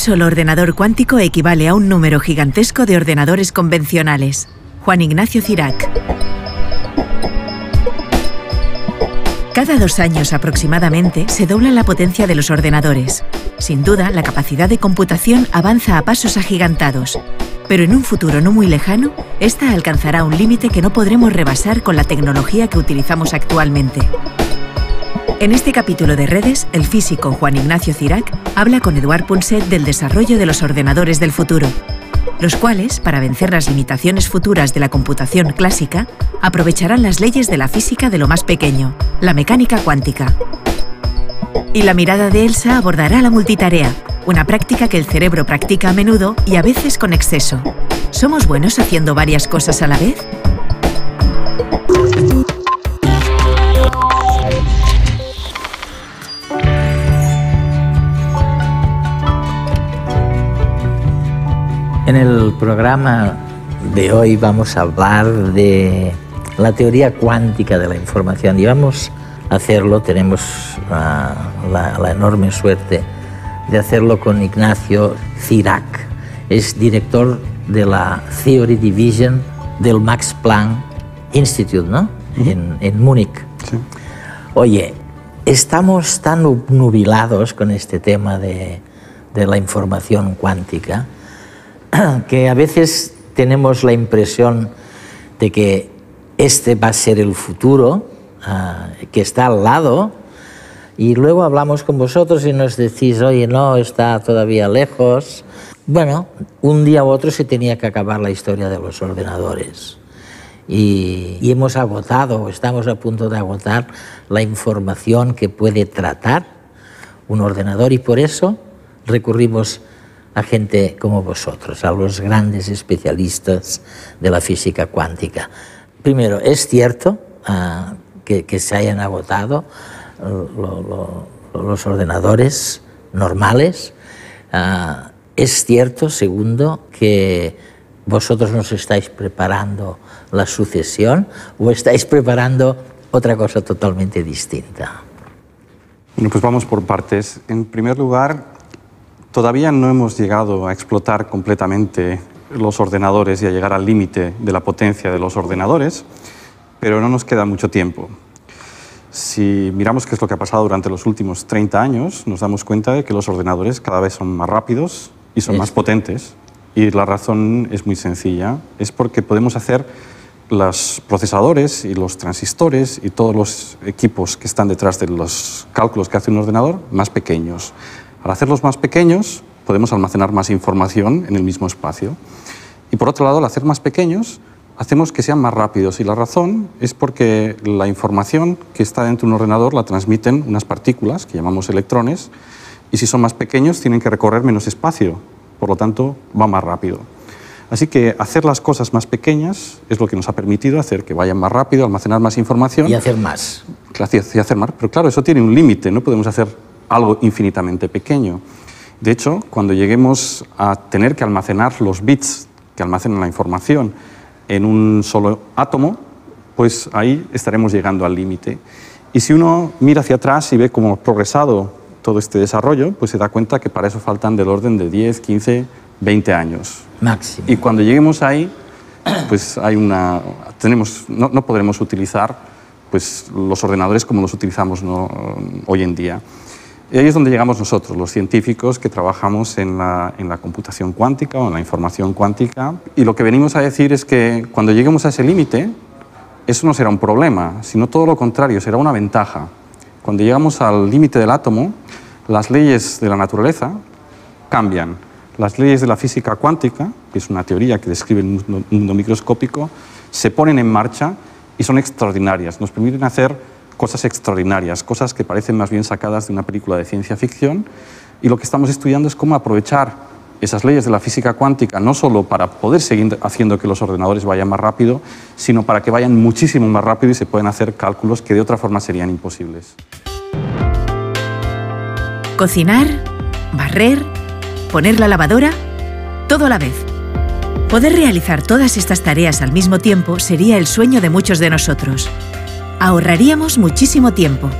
solo ordenador cuántico equivale a un número gigantesco de ordenadores convencionales. Juan Ignacio Cirac. Cada dos años aproximadamente se dobla la potencia de los ordenadores. Sin duda, la capacidad de computación avanza a pasos agigantados. Pero en un futuro no muy lejano, esta alcanzará un límite que no podremos rebasar con la tecnología que utilizamos actualmente. En este capítulo de redes, el físico Juan Ignacio Cirac habla con Eduard Punset del desarrollo de los ordenadores del futuro, los cuales, para vencer las limitaciones futuras de la computación clásica, aprovecharán las leyes de la física de lo más pequeño, la mecánica cuántica. Y la mirada de Elsa abordará la multitarea, una práctica que el cerebro practica a menudo y a veces con exceso. ¿Somos buenos haciendo varias cosas a la vez? En el programa de hoy vamos a hablar de la teoría cuántica de la información y vamos a hacerlo, tenemos la, la, la enorme suerte de hacerlo con Ignacio Cirac. Es director de la Theory Division del Max Planck Institute, ¿no? Uh -huh. en, en Múnich. Sí. Oye, estamos tan nubilados con este tema de, de la información cuántica que a veces tenemos la impresión de que este va a ser el futuro, uh, que está al lado, y luego hablamos con vosotros y nos decís, oye, no, está todavía lejos. Bueno, un día u otro se tenía que acabar la historia de los ordenadores. Y, y hemos agotado, estamos a punto de agotar la información que puede tratar un ordenador y por eso recurrimos a gente como vosotros, a los grandes especialistas de la física cuántica. Primero, ¿es cierto uh, que, se hayan agotado lo, los ordenadores normales? Uh, ¿Es cierto, segundo, que vosotros nos estáis preparando la sucesión o estáis preparando otra cosa totalmente distinta? Bueno, pues vamos por partes. En primer lugar, Todavía no hemos llegado a explotar completamente los ordenadores y a llegar al límite de la potencia de los ordenadores, pero no nos queda mucho tiempo. Si miramos qué es lo que ha pasado durante los últimos 30 años, nos damos cuenta de que los ordenadores cada vez son más rápidos y son más potentes. Y la razón es muy sencilla, es porque podemos hacer los procesadores y los transistores y todos los equipos que están detrás de los cálculos que hace un ordenador más pequeños. Al hacerlos más pequeños, podemos almacenar más información en el mismo espacio. Y por otro lado, al hacer más pequeños, hacemos que sean más rápidos. Y la razón es porque la información que está dentro de un ordenador la transmiten unas partículas, que llamamos electrones, y si son más pequeños tienen que recorrer menos espacio, por lo tanto va más rápido. Así que hacer las cosas más pequeñas es lo que nos ha permitido hacer que vayan más rápido, almacenar más información. Y hacer más. Y hacer más. Pero claro, eso tiene un límite, no podemos hacer algo infinitamente pequeño. De hecho, cuando lleguemos a tener que almacenar los bits que almacenan la información en un solo átomo, pues ahí estaremos llegando al límite. Y si uno mira hacia atrás y ve cómo ha progresado todo este desarrollo, pues se da cuenta que para eso faltan del orden de 10, 15, 20 años. Máximo. Y cuando lleguemos ahí, pues hay una, tenemos, no, no podremos utilizar pues, los ordenadores como los utilizamos ¿no? hoy en día. Y ahí es donde llegamos nosotros, los científicos que trabajamos en la, en la, computación cuántica o en la información cuántica. Y lo que venimos a decir es que cuando lleguemos a ese límite, eso no será un problema, sino todo lo contrario, será una ventaja. Cuando llegamos al límite del átomo, las leyes de la naturaleza cambian. Las leyes de la física cuántica, que es una teoría que describe el mundo, mundo microscópico, se ponen en marcha y son extraordinarias. Nos permiten hacer cosas extraordinarias, cosas que parecen más bien sacadas de una película de ciencia ficción. Y lo que estamos estudiando es cómo aprovechar esas leyes de la física cuántica, no solo para poder seguir haciendo que los ordenadores vayan más rápido, sino para que vayan muchísimo más rápido y se puedan hacer cálculos que de otra forma serían imposibles. Cocinar, barrer, poner la lavadora, todo a la vez. Poder realizar todas estas tareas al mismo tiempo sería el sueño de muchos de nosotros ahorraríamos muchísimo tiempo.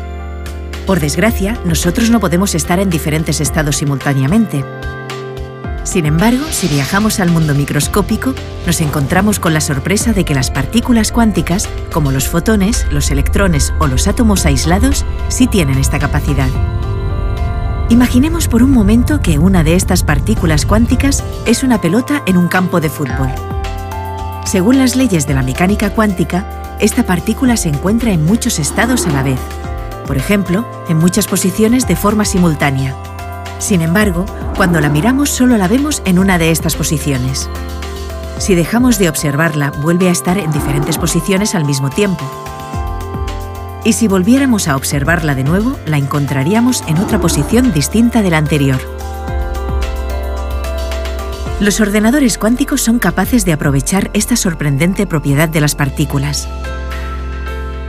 Por desgracia, nosotros no podemos estar en diferentes estados simultáneamente. Sin embargo, si viajamos al mundo microscópico, nos encontramos con la sorpresa de que las partículas cuánticas, como los fotones, los electrones o los átomos aislados, sí tienen esta capacidad. Imaginemos por un momento que una de estas partículas cuánticas es una pelota en un campo de fútbol. Según las leyes de la mecánica cuántica, esta partícula se encuentra en muchos estados a la vez, por ejemplo, en muchas posiciones de forma simultánea. Sin embargo, cuando la miramos solo la vemos en una de estas posiciones. Si dejamos de observarla, vuelve a estar en diferentes posiciones al mismo tiempo. Y si volviéramos a observarla de nuevo, la encontraríamos en otra posición distinta de la anterior. Los ordenadores cuánticos son capaces de aprovechar esta sorprendente propiedad de las partículas.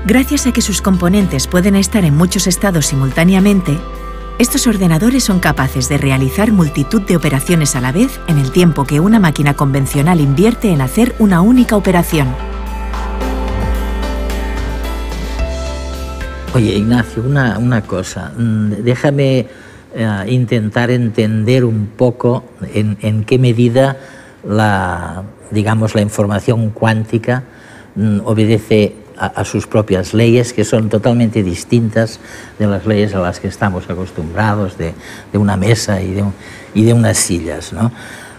Gracias a que sus componentes pueden estar en muchos estados simultáneamente, estos ordenadores son capaces de realizar multitud de operaciones a la vez en el tiempo que una máquina convencional invierte en hacer una única operación. Oye, Ignacio, una, cosa. Mm, déjame eh, intentar entender un poco en, qué medida la, digamos, la información cuántica mm, obedece a, sus propias leyes, que son totalmente distintas de las leyes a las que estamos acostumbrados, de, una mesa y de, y de, unas sillas. ¿no?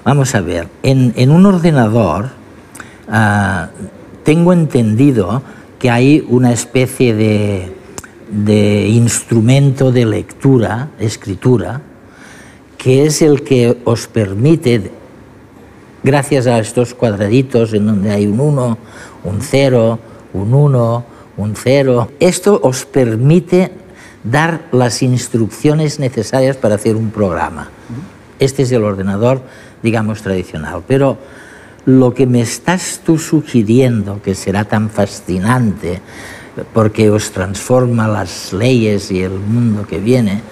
Vamos a ver, en, un ordenador ah, tengo entendido que hay una especie de de instrumento de lectura, escritura, que es el que os permite, gracias a estos cuadraditos en donde hay un 1, un 0, un 1, un 0, esto os permite dar las instrucciones necesarias para hacer un programa. Este es el ordenador, digamos, tradicional. Pero lo que me estás tú sugiriendo, que será tan fascinante, porque os transforma las leyes y el mundo que viene,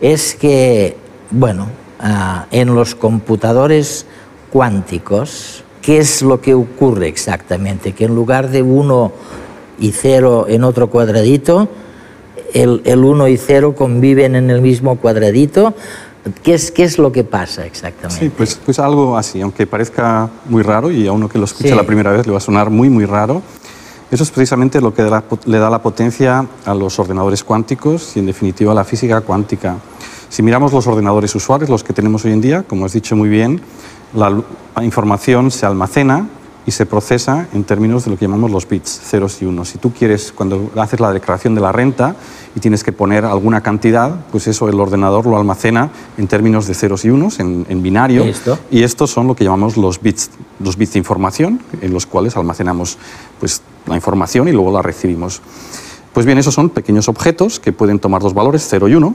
es que, bueno, ah, en los computadores cuánticos, ¿qué es lo que ocurre exactamente? Que en lugar de 1 y 0 en otro cuadradito, el, 1 y 0 conviven en el mismo cuadradito. ¿Qué es, ¿Qué es lo que pasa exactamente? Sí, pues, pues algo así, aunque parezca muy raro y a uno que lo escucha la primera vez le va a sonar muy, muy raro. Eso es precisamente lo que le da la potencia a los ordenadores cuánticos y, en definitiva, a la física cuántica. Si miramos los ordenadores usuales, los que tenemos hoy en día, como has dicho muy bien, la información se almacena y se procesa en términos de lo que llamamos los bits, ceros y unos. Si tú quieres, cuando haces la declaración de la renta y tienes que poner alguna cantidad, pues eso el ordenador lo almacena en términos de ceros y unos, en, binario. ¿Y, estos son lo que llamamos los bits, los bits de información, en los cuales almacenamos pues, la información y luego la recibimos. Pues bien, esos son pequeños objetos que pueden tomar dos valores, 0 y 1,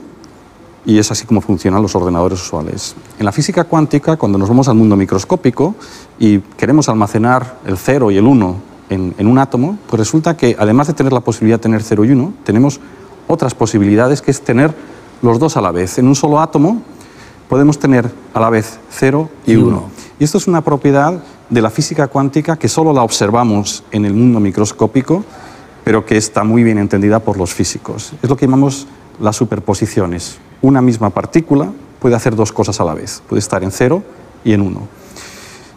y es así como funcionan los ordenadores usuales. En la física cuántica, cuando nos vamos al mundo microscópico y queremos almacenar el 0 y el 1 en, en, un átomo, pues resulta que además de tener la posibilidad de tener 0 y 1, tenemos otras posibilidades que es tener los dos a la vez. En un solo átomo podemos tener a la vez 0 y 1. Y esto es una propiedad de la física cuántica que solo la observamos en el mundo microscópico, pero que está muy bien entendida por los físicos. Es lo que llamamos las superposiciones. Una misma partícula puede hacer dos cosas a la vez, puede estar en cero y en uno.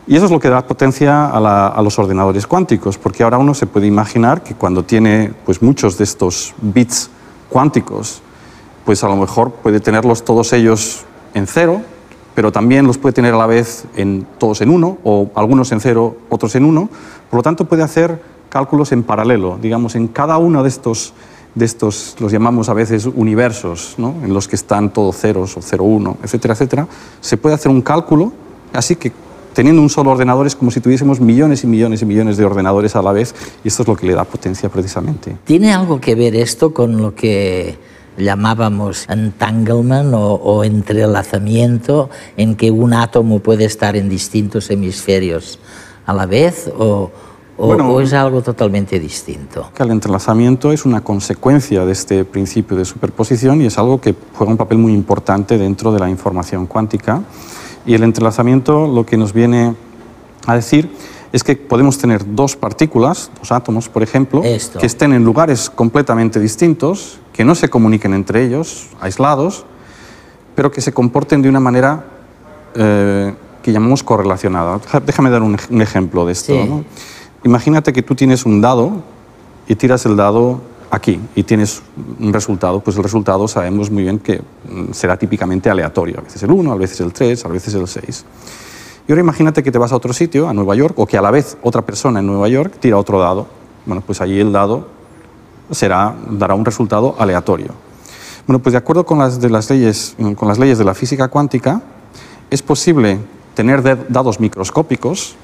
Y eso es lo que da potencia a, los ordenadores cuánticos, porque ahora uno se puede imaginar que cuando tiene pues, muchos de estos bits cuánticos, pues a lo mejor puede tenerlos todos ellos en cero pero también los puede tener a la vez en, todos en uno, o algunos en cero, otros en uno. Por lo tanto, puede hacer cálculos en paralelo, digamos, en cada uno de estos, de estos los llamamos a veces universos, ¿no? en los que están todos ceros o cero, uno, etcétera, etcétera, se puede hacer un cálculo, así que teniendo un solo ordenador es como si tuviésemos millones y millones y millones de ordenadores a la vez, y esto es lo que le da potencia precisamente. ¿Tiene algo que ver esto con lo que llamábamos entanglement o, entrelazamiento, en que un átomo puede estar en distintos hemisferios a la vez o, es algo totalmente distinto? El entrelazamiento es una consecuencia de este principio de superposición y es algo que juega un papel muy importante dentro de la información cuántica. Y el entrelazamiento lo que nos viene a decir es que podemos tener dos partículas, dos átomos, por ejemplo, que estén en lugares completamente distintos, que no se comuniquen entre ellos, aislados, pero que se comporten de una manera eh, que llamamos correlacionada. Déjame dar un, ejemplo de esto. Imagínate que tú tienes un dado y tiras el dado aquí y tienes un resultado, pues el resultado sabemos muy bien que mm, será típicamente aleatorio. A veces el 1, a veces el 3, a veces el 6. Y ahora imagínate que te vas a otro sitio, a Nueva York, o que a la vez otra persona en Nueva York tira otro dado. Bueno, pues allí el dado será, dará un resultado aleatorio. Bueno, pues de acuerdo con las, de las leyes, con las leyes de la física cuántica, es posible tener dados microscópicos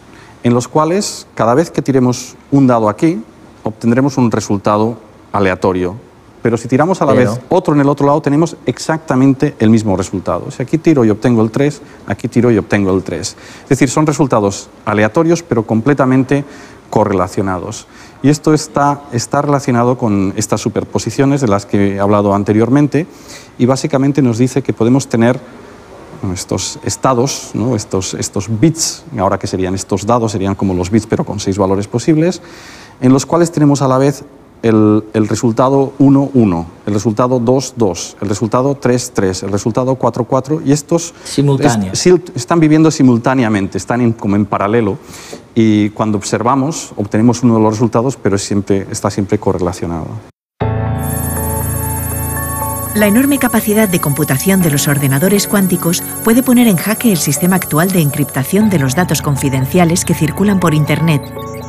en los cuales cada vez que tiremos un dado aquí, obtendremos un resultado aleatorio. Pero si tiramos a la vez otro en el otro lado, tenemos exactamente el mismo resultado. Si aquí tiro y obtengo el 3, aquí tiro y obtengo el 3. Es decir, son resultados aleatorios, pero completamente correlacionados. Y esto está, está relacionado con estas superposiciones de las que he hablado anteriormente y básicamente nos dice que podemos tener estos estados, estos, estos bits, ahora que serían estos dados, serían como los bits pero con seis valores posibles, en los cuales tenemos a la vez el, el resultado 1, 1, el resultado 2, 2, el resultado 3, 3, el resultado 4, 4, y estos están viviendo simultáneamente, están como en paralelo, y cuando observamos obtenemos uno de los resultados, pero siempre, está siempre correlacionado. La enorme capacidad de computación de los ordenadores cuánticos puede poner en jaque el sistema actual de encriptación de los datos confidenciales que circulan por Internet,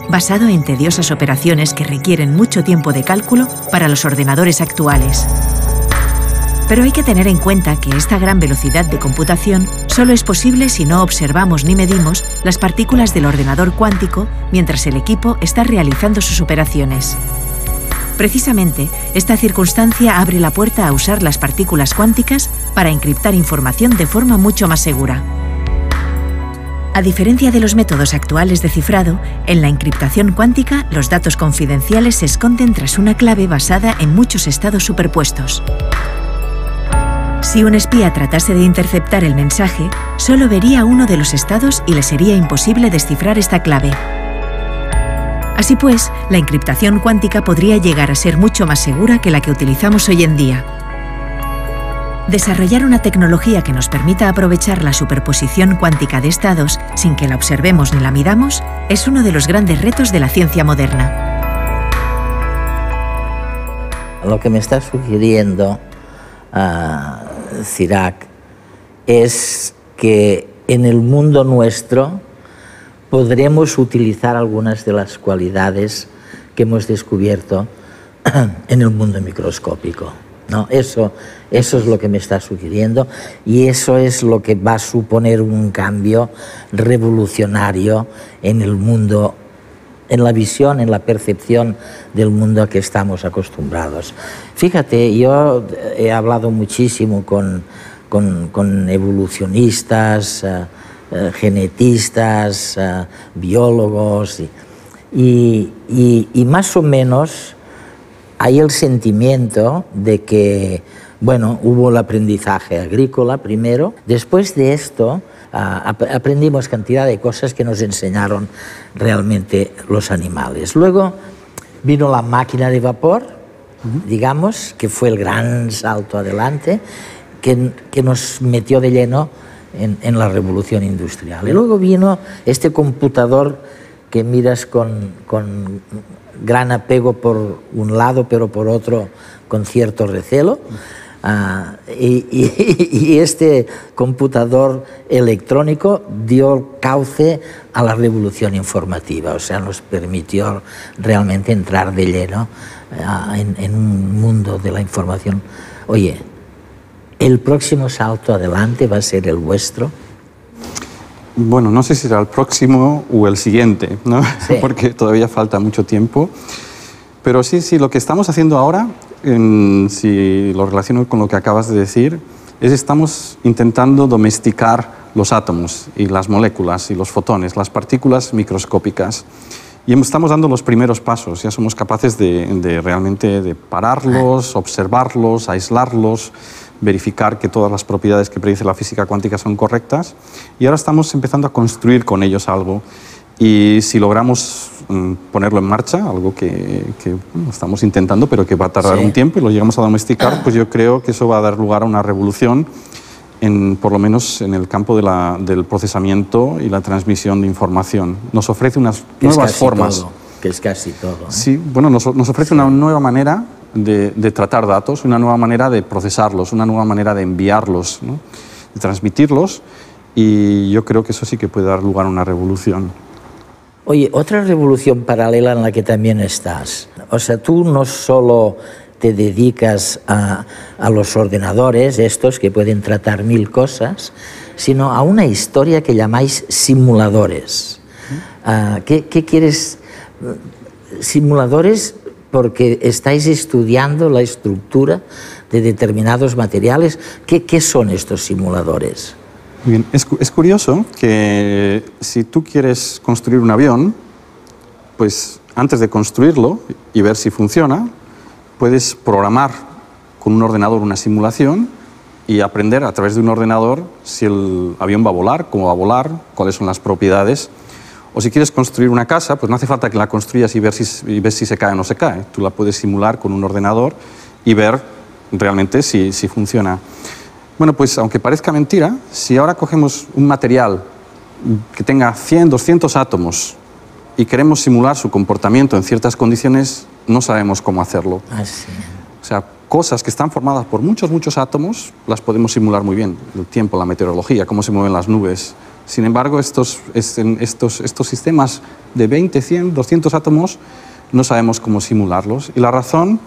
basado en tediosas operaciones que requieren mucho tiempo de cálculo para los ordenadores actuales. Pero hay que tener en cuenta que esta gran velocidad de computación solo es posible si no observamos ni medimos las partículas del ordenador cuántico mientras el equipo está realizando sus operaciones. Precisamente, esta circunstancia abre la puerta a usar las partículas cuánticas para encriptar información de forma mucho más segura. A diferencia de los métodos actuales de cifrado, en la encriptación cuántica los datos confidenciales se esconden tras una clave basada en muchos estados superpuestos. Si un espía tratase de interceptar el mensaje, solo vería uno de los estados y le sería imposible descifrar esta clave. Así pues, la encriptación cuántica podría llegar a ser mucho más segura que la que utilizamos hoy en día. Desarrollar una tecnología que nos permita aprovechar la superposición cuántica de estados sin que la observemos ni la midamos es uno de los grandes retos de la ciencia moderna. Lo que me está sugiriendo uh, Cirac es que en el mundo nuestro podremos utilizar algunas de las cualidades que hemos descubierto en el mundo microscópico. ¿No? Eso, eso es lo que me está sugiriendo y eso es lo que va a suponer un cambio revolucionario en el mundo, en la visión, en la percepción del mundo a que estamos acostumbrados. Fíjate, yo he hablado muchísimo con, con, evolucionistas, eh, eh, genetistas, eh, biólogos, y, más o menos hay el sentimiento de que, bueno, hubo el aprendizaje agrícola primero, después de esto ah, aprendimos cantidad de cosas que nos enseñaron realmente los animales. Luego vino la máquina de vapor, digamos, que fue el gran salto adelante, que, que nos metió de lleno en, la revolución industrial. Y luego vino este computador que miras con, con, gran apego por un lado, pero por otro con cierto recelo. Ah, y, este computador electrónico dio cauce a la revolución informativa, o sea, nos permitió realmente entrar de lleno ah, en un mundo de la información. Oye, ¿El próximo salto adelante va a ser el vuestro? Bueno, no sé si será el próximo o el siguiente, ¿no? porque todavía falta mucho tiempo. Pero sí, sí, lo que estamos haciendo ahora, si lo relaciono con lo que acabas de decir, es estamos intentando domesticar los átomos y las moléculas y los fotones, las partículas microscópicas. Y estamos dando los primeros pasos, ya somos capaces de, de realmente de pararlos, observarlos, aislarlos verificar que todas las propiedades que predice la física cuántica son correctas y ahora estamos empezando a construir con ellos algo y si logramos mm, ponerlo en marcha, algo que, estamos intentando pero que va a tardar un tiempo y lo llegamos a domesticar, pues yo creo que eso va a dar lugar a una revolución en, por lo menos en el campo de la, del procesamiento y la transmisión de información. Nos ofrece unas nuevas formas. que es casi todo. ¿eh? Sí, bueno, nos, nos ofrece una nueva manera de, de, tratar datos, una nueva manera de procesarlos, una nueva manera de enviarlos, ¿no? de transmitirlos, y yo creo que eso sí que puede dar lugar a una revolución. Oye, otra revolución paralela en la que también estás. O sea, tú no solo te dedicas a, a, los ordenadores, estos que pueden tratar mil cosas, sino a una historia que llamáis simuladores. Uh, ¿qué, ¿Qué quieres? Simuladores porque estáis estudiando la estructura de determinados materiales. ¿Qué, son estos simuladores? Bien, es, es, curioso que si tú quieres construir un avión, pues antes de construirlo y ver si funciona, puedes programar con un ordenador una simulación y aprender a través de un ordenador si el avión va a volar, cómo va a volar, cuáles son las propiedades. O si quieres construir una casa, pues no hace falta que la construyas y ver si, y ves si se cae o no se cae. Tú la puedes simular con un ordenador y ver realmente si, si funciona. Bueno, pues aunque parezca mentira, si ahora cogemos un material que tenga 100, 200 átomos y queremos simular su comportamiento en ciertas condiciones, no sabemos cómo hacerlo. Ah, sí. O sea, cosas que están formadas por muchos, muchos átomos, las podemos simular muy bien. El tiempo, la meteorología, cómo se mueven las nubes. Sin embargo, estos, estos, estos sistemas de 20, 100, 200 átomos, no sabemos cómo simularlos. Y la razón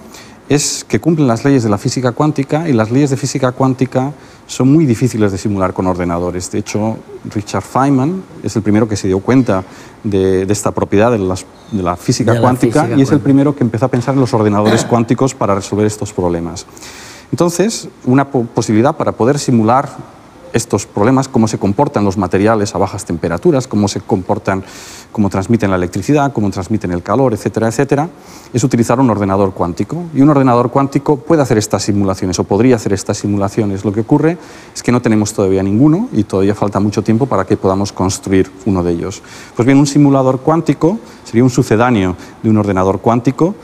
es que cumplen las leyes de la física cuántica y las leyes de física cuántica son muy difíciles de simular con ordenadores. De hecho, Richard Feynman es el primero que se dio cuenta de, de esta propiedad de, las, de la física De la cuántica física y es el primero que empezó a pensar en los ordenadores cuánticos para resolver estos problemas. Entonces, una po- posibilidad para poder simular estos problemas, cómo se comportan los materiales a bajas temperaturas, cómo se comportan, cómo transmiten la electricidad, cómo transmiten el calor, etcétera, etcétera, es utilizar un ordenador cuántico. Y un ordenador cuántico puede hacer estas simulaciones o podría hacer estas simulaciones. Lo que ocurre es que no tenemos todavía ninguno y todavía falta mucho tiempo para que podamos construir uno de ellos. Pues bien, un simulador cuántico sería un sucedáneo de un ordenador cuántico,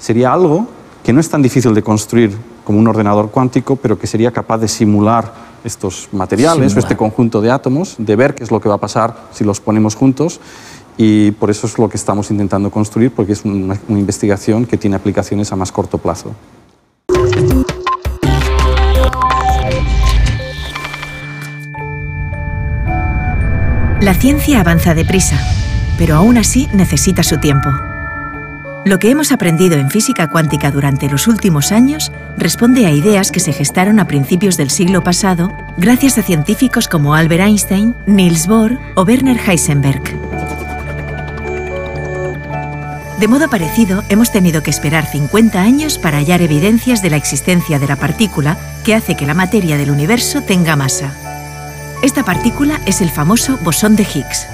sería algo que no es tan difícil de construir como un ordenador cuántico, pero que sería capaz de simular estos materiales o este conjunto de átomos, de ver qué es lo que va a pasar si los ponemos juntos. Y por eso es lo que estamos intentando construir, porque es una, una investigación que tiene aplicaciones a más corto plazo. La ciencia avanza deprisa, pero aún así necesita su tiempo. Lo que hemos aprendido en física cuántica durante los últimos años responde a ideas que se gestaron a principios del siglo pasado gracias a científicos como Albert Einstein, Niels Bohr o Werner Heisenberg. De modo parecido, hemos tenido que esperar 50 años para hallar evidencias de la existencia de la partícula que hace que la materia del universo tenga masa. Esta partícula es el famoso bosón de Higgs.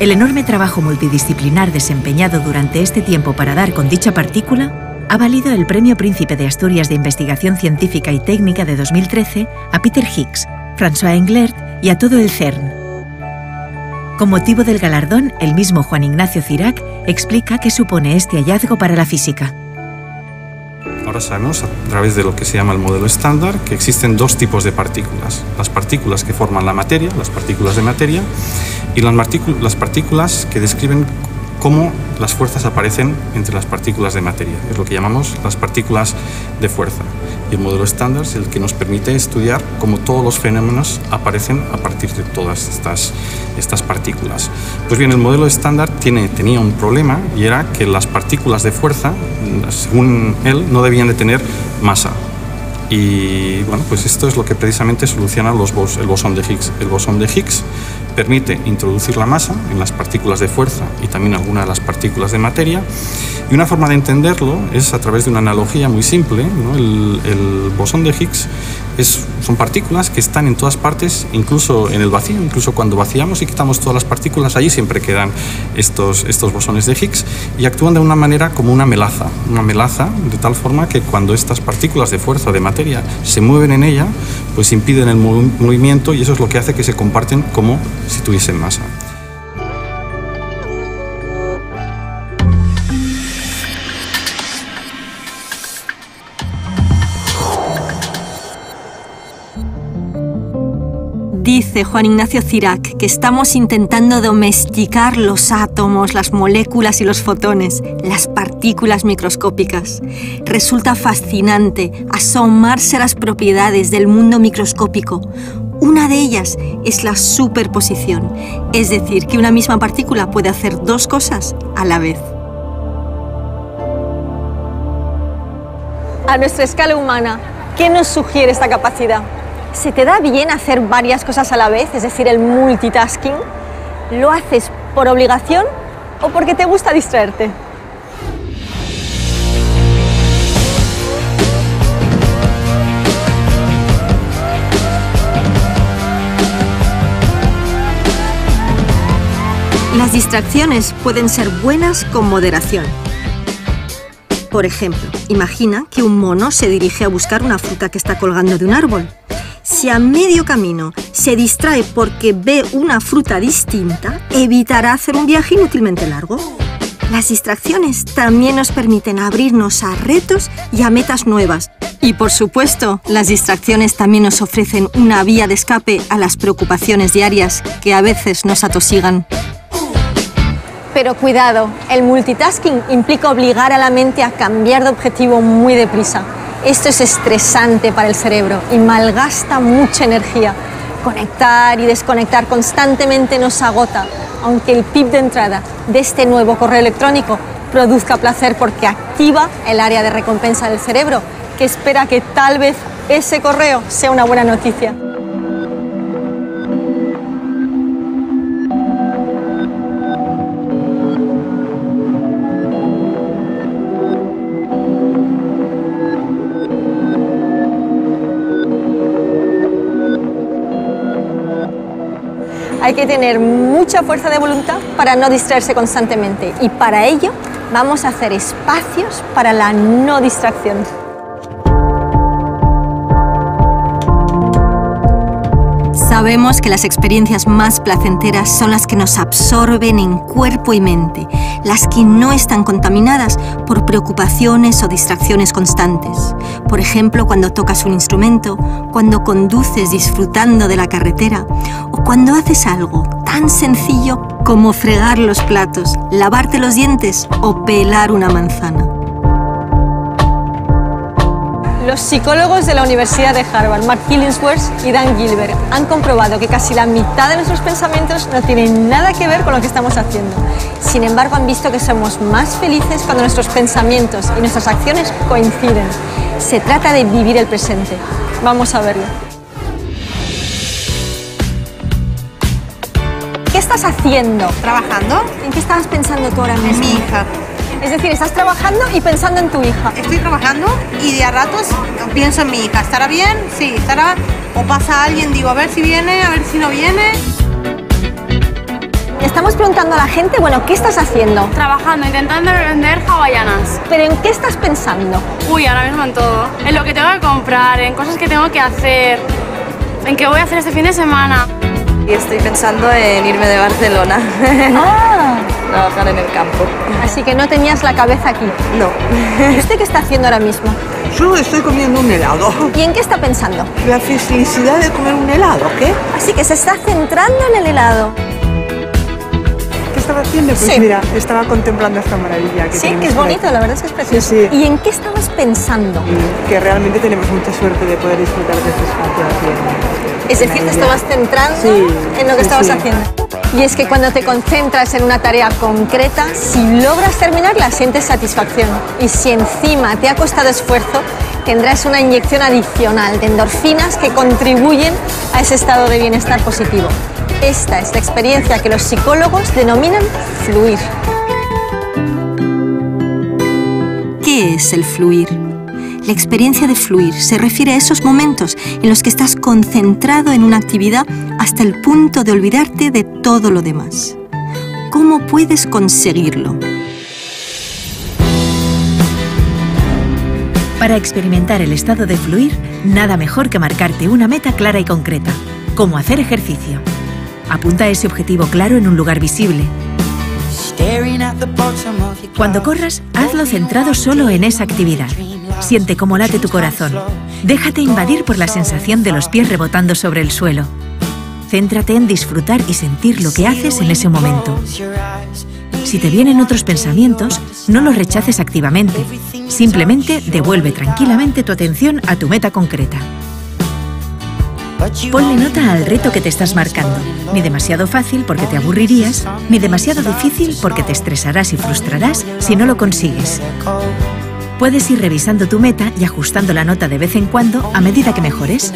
El enorme trabajo multidisciplinar desempeñado durante este tiempo para dar con dicha partícula ha valido el Premio Príncipe de Asturias de Investigación Científica y Técnica de 2013 a Peter Higgs, François Englert y a todo el CERN. Con motivo del galardón, el mismo Juan Ignacio Cirac explica qué supone este hallazgo para la física. Ahora sabemos, a través de lo que se llama el modelo estándar, que existen dos tipos de partículas. Las partículas que forman la materia, las partículas de materia, y las, partícul- las partículas que describen cómo las fuerzas aparecen entre las partículas de materia. Es lo que llamamos las partículas de fuerza. Y el modelo estándar es el que nos permite estudiar cómo todos los fenómenos aparecen a partir de todas estas, estas partículas. Pues bien, el modelo estándar tenía un problema y era que las partículas de fuerza, según él, no debían de tener masa. Y bueno, pues esto es lo que precisamente soluciona los el bosón de Higgs. El bosón de Higgs permite introducir la masa en las partículas de fuerza y también algunas de las partículas de materia. Y una forma de entenderlo es a través de una analogía muy simple. ¿no? El, el bosón de Higgs es, son partículas que están en todas partes, incluso en el vacío, incluso cuando vaciamos y quitamos todas las partículas, allí siempre quedan estos, estos bosones de Higgs y actúan de una manera como una melaza, una melaza de tal forma que cuando estas partículas de fuerza de materia se mueven en ella, pues impiden el movi- movimiento y eso es lo que hace que se comparten como si tuviesen masa. Dice Juan Ignacio Cirac que estamos intentando domesticar los átomos, las moléculas y los fotones, las partículas microscópicas. Resulta fascinante asomarse a las propiedades del mundo microscópico. Una de ellas es la superposición, es decir, que una misma partícula puede hacer dos cosas a la vez. A nuestra escala humana, ¿qué nos sugiere esta capacidad? ¿Se te da bien hacer varias cosas a la vez, es decir, el multitasking? ¿Lo haces por obligación o porque te gusta distraerte? Las distracciones pueden ser buenas con moderación. Por ejemplo, imagina que un mono se dirige a buscar una fruta que está colgando de un árbol si a medio camino se distrae porque ve una fruta distinta, evitará hacer un viaje inútilmente largo. Las distracciones también nos permiten abrirnos a retos y a metas nuevas. Y por supuesto, las distracciones también nos ofrecen una vía de escape a las preocupaciones diarias que a veces nos atosigan. Pero cuidado, el multitasking implica obligar a la mente a cambiar de objetivo muy deprisa. Esto es estresante para el cerebro y malgasta mucha energía. Conectar y desconectar constantemente nos agota, aunque el tip de entrada de este nuevo correo electrónico produzca placer porque activa el área de recompensa del cerebro, que espera que tal vez ese correo sea una buena noticia. Hay que tener mucha fuerza de voluntad para no distraerse constantemente y para ello vamos a hacer espacios para la no distracción. Sabemos que las experiencias más placenteras son las que nos absorben en cuerpo y mente, las que no están contaminadas por preocupaciones o distracciones constantes. Por ejemplo, cuando tocas un instrumento, cuando conduces disfrutando de la carretera o cuando haces algo tan sencillo como fregar los platos, lavarte los dientes o pelar una manzana. Los psicólogos de la Universidad de Harvard, Mark Killingsworth y Dan Gilbert, han comprobado que casi la mitad de nuestros pensamientos no tienen nada que ver con lo que estamos haciendo. Sin embargo, han visto que somos más felices cuando nuestros pensamientos y nuestras acciones coinciden. Se trata de vivir el presente. Vamos a verlo. ¿Qué estás haciendo? ¿Trabajando? ¿En qué estabas pensando tú ahora mismo? En mi hija. Es decir, estás trabajando y pensando en tu hija. Estoy trabajando y de a ratos pienso en mi hija. ¿Estará bien? Sí, estará. O pasa alguien, digo, a ver si viene, a ver si no viene. Estamos preguntando a la gente, bueno, ¿qué estás haciendo? Trabajando, intentando vender hawaianas. ¿Pero en qué estás pensando? Uy, ahora mismo en todo. En lo que tengo que comprar, en cosas que tengo que hacer, en qué voy a hacer este fin de semana. Y estoy pensando en irme de Barcelona. Ah, trabajar en el campo. así que no tenías la cabeza aquí. No. ¿Y usted qué está haciendo ahora mismo? Yo estoy comiendo un helado. ¿Y en qué está pensando? La felicidad de comer un helado, ¿qué? Así que se está centrando en el helado. ¿Qué estaba haciendo? Pues Sí. mira, estaba contemplando esta maravilla. Que Sí, que es bonito, la verdad es que es precioso. Sí, sí. ¿Y en qué estabas pensando? Que realmente tenemos mucha suerte de poder disfrutar de este espacio aquí en- Es decir, te estabas centrando en lo que estabas sí. haciendo. Y es que cuando te concentras en una tarea concreta, si logras terminarla, sientes satisfacción. Y si encima te ha costado esfuerzo, tendrás una inyección adicional de endorfinas que contribuyen a ese estado de bienestar positivo. Esta es la experiencia que los psicólogos denominan fluir. ¿Qué es el fluir? La experiencia de fluir se refiere a esos momentos en los que estás concentrado en una actividad hasta el punto de olvidarte de todo lo demás. ¿Cómo puedes conseguirlo? Para experimentar el estado de fluir, nada mejor que marcarte una meta clara y concreta, como hacer ejercicio. Apunta ese objetivo claro en un lugar visible. Cuando corras, hazlo centrado solo en esa actividad. Siente cómo late tu corazón. Déjate invadir por la sensación de los pies rebotando sobre el suelo. Céntrate en disfrutar y sentir lo que haces en ese momento. Si te vienen otros pensamientos, no los rechaces activamente. Simplemente devuelve tranquilamente tu atención a tu meta concreta. Ponle nota al reto que te estás marcando. Ni demasiado fácil porque te aburrirías, ni demasiado difícil porque te estresarás y frustrarás si no lo consigues. Puedes ir revisando tu meta y ajustando la nota de vez en cuando a medida que mejores.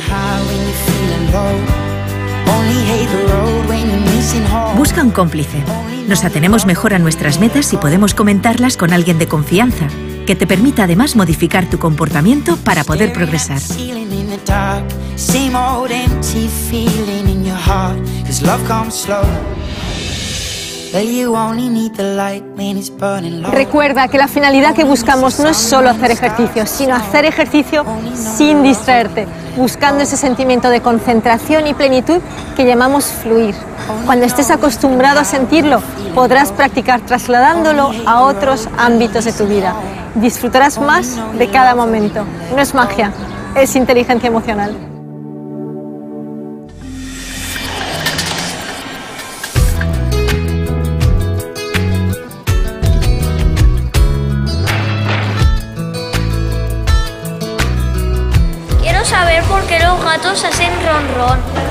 Busca un cómplice. Nos atenemos mejor a nuestras metas si podemos comentarlas con alguien de confianza, que te permita además modificar tu comportamiento para poder progresar. Recuerda que la finalidad que buscamos no es solo hacer ejercicio, sino hacer ejercicio sin distraerte, buscando ese sentimiento de concentración y plenitud que llamamos fluir. Cuando estés acostumbrado a sentirlo, podrás practicar trasladándolo a otros ámbitos de tu vida. Disfrutarás más de cada momento. No es magia, es inteligencia emocional. Quiero saber por qué